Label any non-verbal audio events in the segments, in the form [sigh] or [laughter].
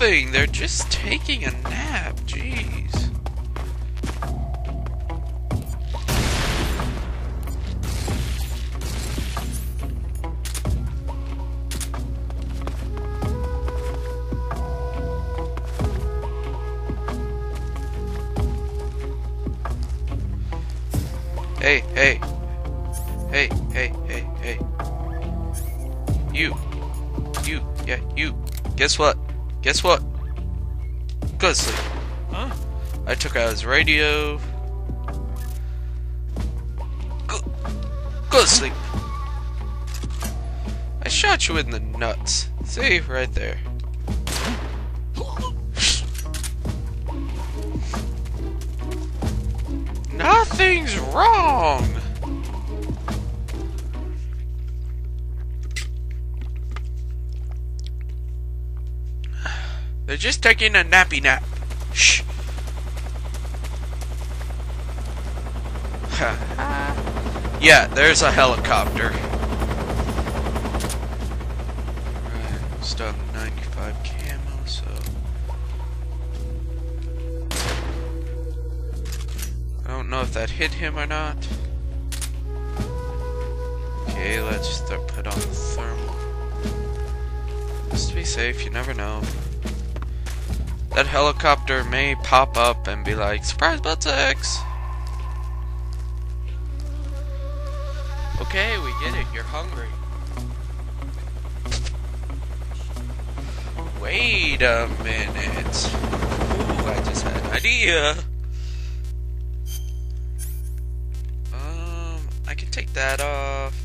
nothing. They're just taking a nap. Jeez. Hey, hey. Hey, hey, hey, hey. You. You. Yeah, you. Guess what? Guess what? Go to sleep. Huh? I took out his radio. Go, go to sleep. I shot you in the nuts. See, right there. [gasps] Nothing's wrong. They're just taking a nappy nap. Shh. yeah, there's a helicopter. Right, still 95 camo, so. I don't know if that hit him or not. Okay, let's put on the thermal. Just to be safe, you never know. That helicopter may pop up and be like, Surprise butt sex! Okay, we get it, you're hungry. Wait a minute. Ooh, I just had an idea. Um, I can take that off.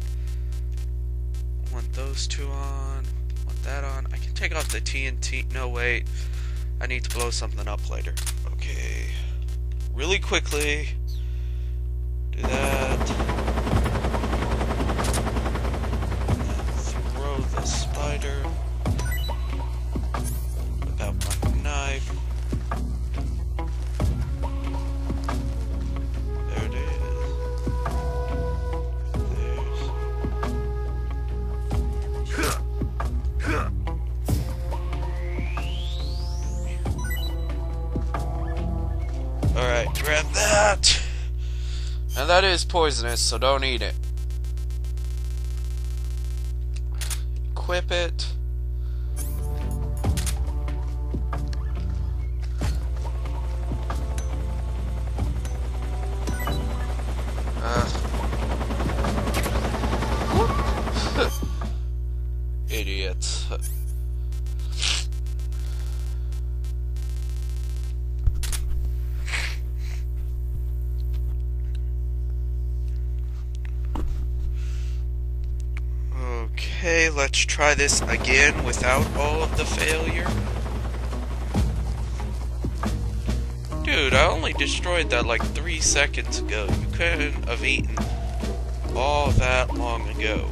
Want those two on. Want that on. I can take off the TNT. No, wait. I need to blow something up later. Okay. Really quickly. Do that. Throw the spider. Whip out my knife. That is poisonous, so don't eat it. Equip it. Uh. [laughs] Ugh. Idiots. Okay, let's try this again without all of the failure. Dude, I only destroyed that like three seconds ago. You couldn't have eaten all that long ago.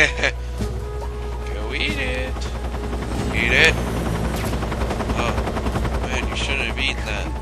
[laughs] Go eat it. Eat it. Oh, man, you shouldn't have eaten that.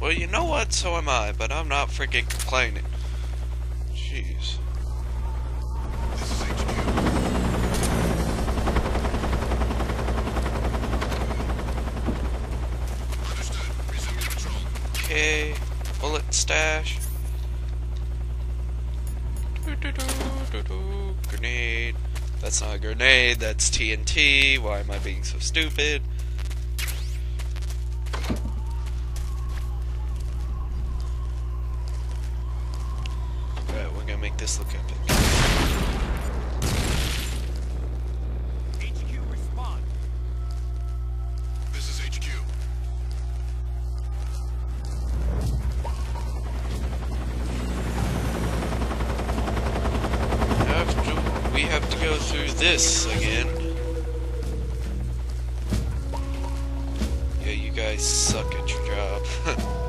Well, you know what? So am I, but I'm not freaking complaining. Jeez. This is HQ. Understood. Patrol. Okay, bullet stash. Doo-doo-doo-doo-doo. Grenade. That's not a grenade, that's TNT. Why am I being so stupid? This again. Yeah, you guys suck at your job. [laughs]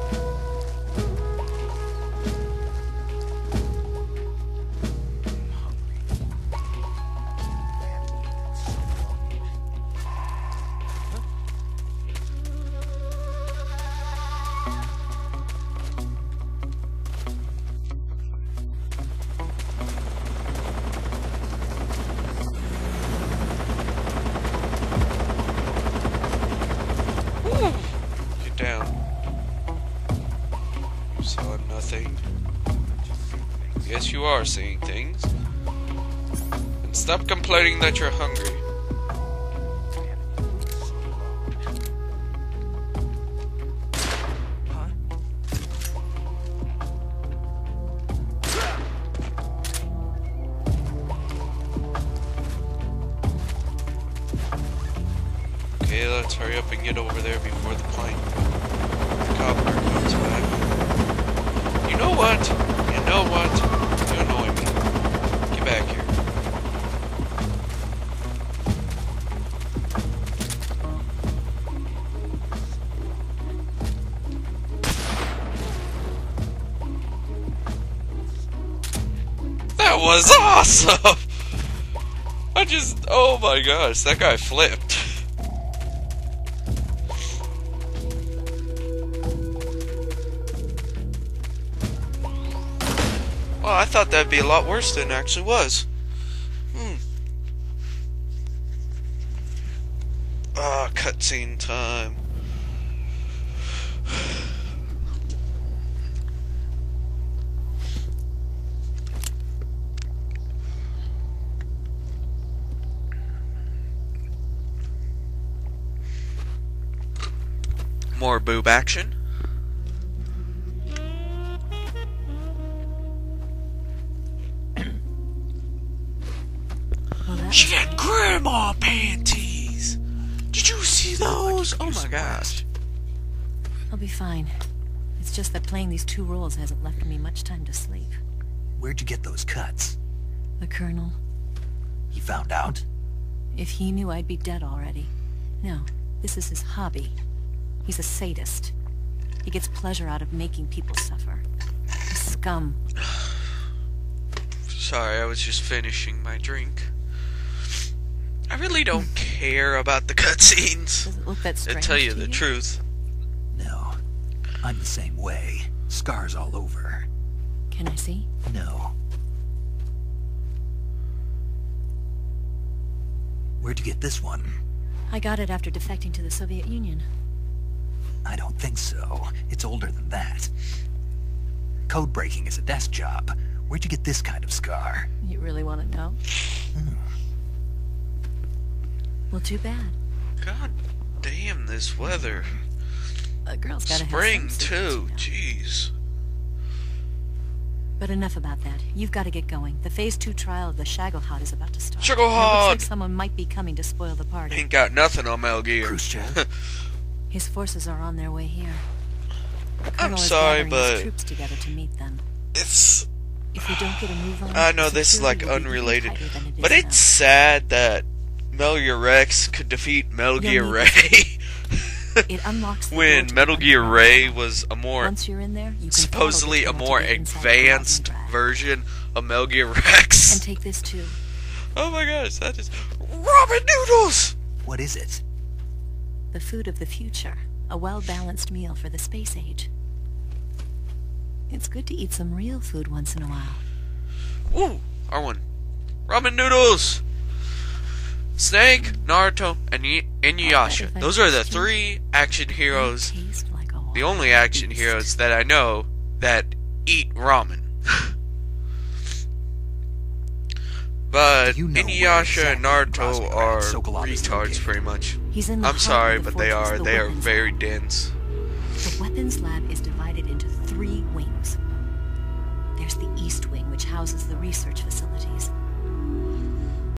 Yes, you are seeing things. And stop complaining that you're hungry. Okay, let's hurry up and get over there before the plane. You know what? You know what? Back here. That was [laughs] awesome! I just, oh my gosh, that guy flipped. Well, I thought that'd be a lot worse than it actually was. Hmm. Ah, cutscene time. More boob action. She got grandma panties. Did you see those? Oh my gosh. I'll be fine. It's just that playing these two roles hasn't left me much time to sleep. Where'd you get those cuts? The Colonel, He found out? if he knew I'd be dead already. No, this is his hobby. He's a sadist. He gets pleasure out of making people suffer. A scum. [sighs] Sorry, I was just finishing my drink. I really don't care about the [laughs] cutscenes. Does it look that To strange tell you to the you? truth. No. I'm the same way. Scars all over. Can I see? No. Where'd you get this one? I got it after defecting to the Soviet Union. I don't think so. It's older than that. Code breaking is a desk job. Where'd you get this kind of scar? You really want to know? Hmm. Well, too bad. God damn this weather. A girl's gotta Spring have some too. you know. Jeez. But enough about that. You've got to get going. The Phase 2 trial of the Shagohod is about to start. Shagohod! And It looks like someone might be coming to spoil the party. Ain't got nothing on Metal Gear. Khrushchev? [laughs] His forces are on their way here. The I'm Colonel is sorry, gathering his but troops together to meet them. it's. If we don't get a move on, I know this is like security will be even unrelated, tighter than it but is it's sad that Metal Gear Rex could defeat Metal You'll Gear Ray. It unlocks [laughs] the when Metal Gear Ray was a more Once you're in there, you can supposedly a more tunnel to the inside of the advanced version of Metal Gear Rex. And take this too. Oh my gosh, that is ramen noodles. what is it? The food of the future. A well-balanced meal for the space age. It's good to eat some real food once in a while. Ooh, R1. Ramen noodles. Snake, Naruto, and Inuyasha. Those are the three action heroes, They taste like a the only action heroes that I know that eat ramen. [laughs] but You know Inuyasha and Naruto are Sokolov is retards, pretty much. He's in the I'm sorry, but they are. the They are very lab. dense. The weapons lab is divided into three wings. There's the east wing, which houses the research facilities.